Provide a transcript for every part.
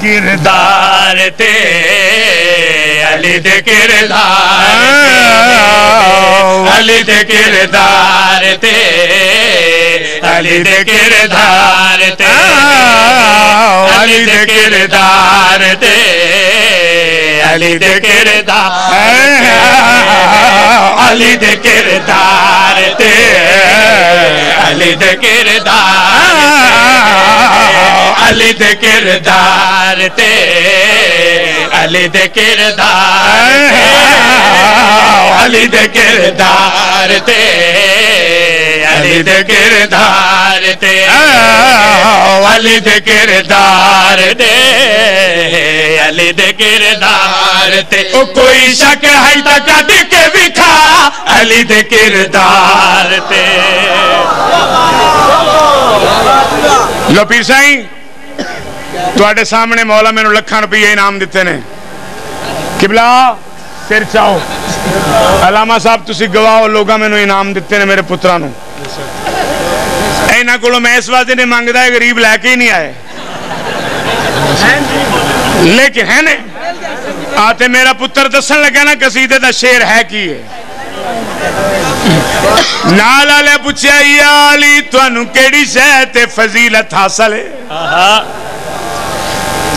किरदार ते अली दे किरदार अली दे किरदार ते अली दे किरदार ते। अली दे किरदार ते अली दे किरदार अली दे किरदार ते अली दे किरदार अली दे किरदार ते अली दे किरदार अली दे किरदार ते अली दे किरदार ते अली दे किरदार ते अली दे किरदार ते। कोई शक है तक दिख विखा अली दे किरदार ते। लो पीर साईं। ਤੁਹਾਡੇ ਸਾਹਮਣੇ ਮੌਲਾ ਮੈਨੂੰ ਲੱਖਾਂ ਰੁਪਏ ਇਨਾਮ ਦਿੱਤੇ ਨੇ ਕਿਬਲਾ ਸਿਰ ਚਾਓ ਅਲਾਮਾ ਸਾਹਿਬ ਤੁਸੀਂ ਗਵਾਹ ਹੋ ਲੋਕਾਂ ਮੈਨੂੰ ਇਨਾਮ ਦਿੱਤੇ ਨੇ ਮੇਰੇ ਪੁੱਤਰਾਂ ਨੂੰ ਇਹਨਾਂ ਕੋਲੋਂ ਮੈਂ ਇਸ ਵਾਸਤੇ ਨਹੀਂ ਮੰਗਦਾ ਇਹ ਗਰੀਬ ਲੈ ਕੇ ਹੀ ਨਹੀਂ ਆਏ ਲੇਕਿਨ ਹੈ ਨੇ ਆ ਤੇ ਮੇਰਾ ਪੁੱਤਰ ਦੱਸਣ ਲੱਗਾ ਨਾ ਕਸੀਦੇ ਦਾ ਸ਼ੇਰ ਹੈ ਕੀ ਹੈ ਨਾਲ ਵਾਲੇ ਪੁੱਛਿਆ ਯਾ ਅਲੀ ਤੁਹਾਨੂੰ ਕਿਹੜੀ ਸ਼ੈ ਤੇ ਫਜ਼ੀਲਤ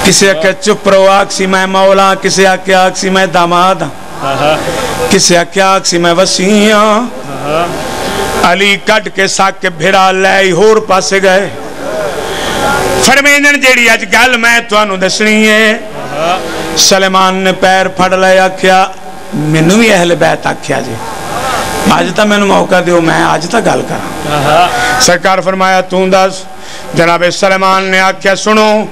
ਕਿਸੇ ਆਖਿਆ ਚੁੱਪ ਰੋ ਆਖਸੀ ਮੈਂ ਮੌਲਾ ਕਿਸੇ ਆਖਿਆ ਆਖਸੀ ਮੈਂ ਦਾਮਾਦ। ਕਿਸੇ ਆਖਿਆ ਆਖਸੀ ਮੈਂ ਵਸੀਆਂ। ਅਲੀ ਕੱਢ ਕੇ ਸੱਕ ਭਿਰਾ ਲੈ ਹੋਰ ਪਾਸੇ ਗਏ। ਫਰਮੇਂਦਨ ਜਿਹੜੀ ਅੱਜ ਗੱਲ ਮੈਂ ਤੁਹਾਨੂੰ ਦੱਸਣੀ ਹੈ ਸਲਮਾਨ ਨੇ ਪੈਰ ਫੜ ਲਏ ਆਖਿਆ ਮੈਨੂੰ ਵੀ ਅਹਲ ਬੈਤ ਆਖਿਆ ਜੀ। ਅੱਜ ਤਾਂ ਮੈਨੂੰ ਮੌਕਾ ਦਿਓ ਮੈਂ ਅੱਜ ਤਾਂ ਗੱਲ ਕਰਾਂ। ਸਰਕਾਰ ਫਰਮਾਇਆ ਤੂੰ ਦੱਸ। ਜਨਾਬ ਸਲੇਮਾਨ ਨੇ ਆਖਿਆ ਸੁਣੋ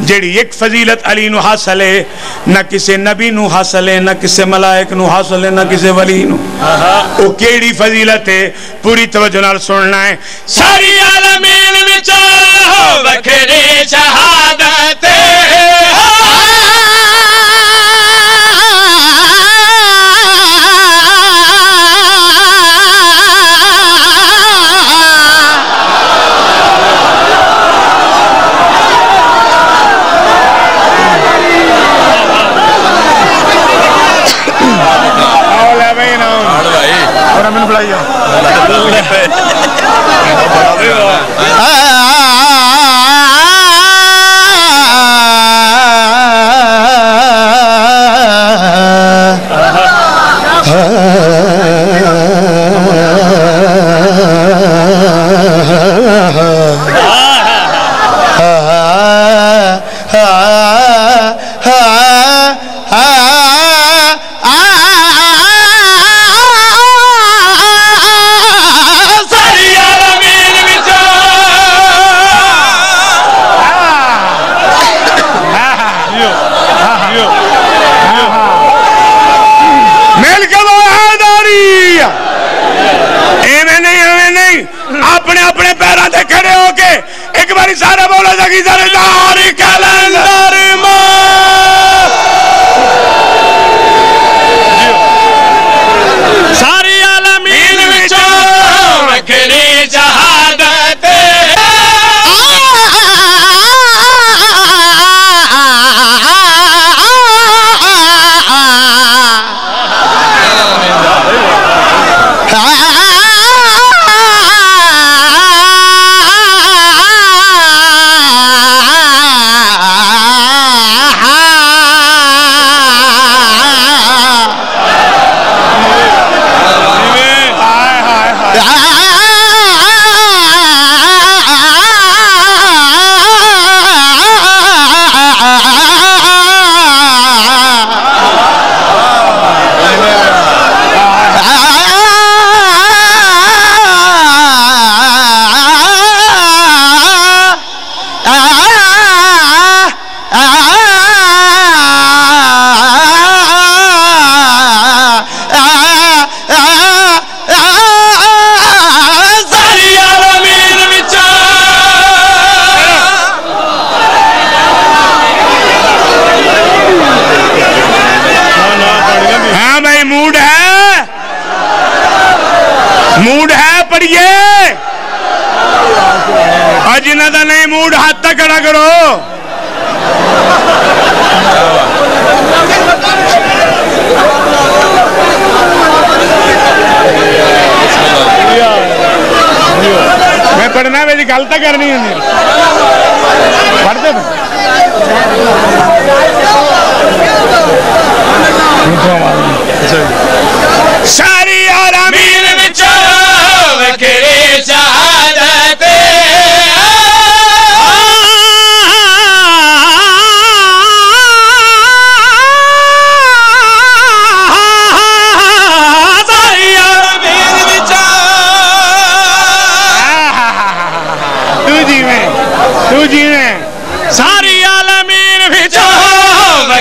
जेड़ी एक फजीलत अली हासिल है न किसी नबी हासिल है न किसी मलायक हासिल है न किसी वली ओ केड़ी फजीलत है पूरी तवज्जो नाल सुनना है। सारी आलमीन विच बखरी शहादत Ahora me playa. Ah Sarah Bola Zaki Sarah Dari Calendar mood है पढ़िए। अज इन्हों का तो नहीं मूड हाथ तक खड़ा करो। मैं पढ़ना मेरी गल तो करनी होंगी पढ़ते अच्छा। सारी आरामी।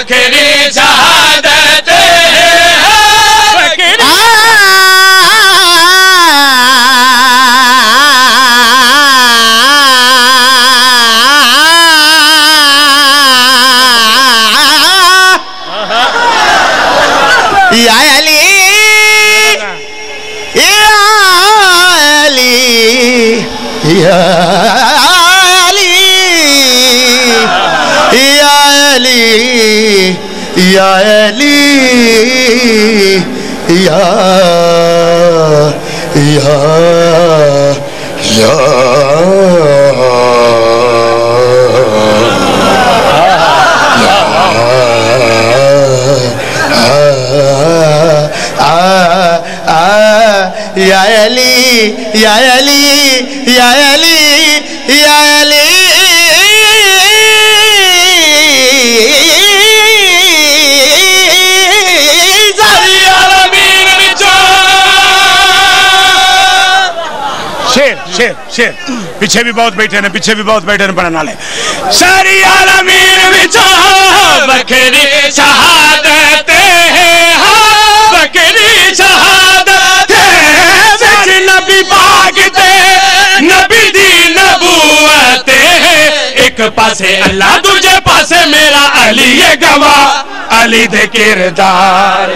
que या अली या अली या। या या अली या अली या अली या अली। शेर शेर। पीछे भी बहुत बैठे ने पीछे भी बहुत बैठे ने पढ़ने वाले सारी आलमीन विचो बकरी शहादत है बकरी शहादत है नबी पाक ते, नबी दी नबूवत है। एक पासे अल्लाह, दूजे पासे मेरा अली ये गवाह। अली दे किरदार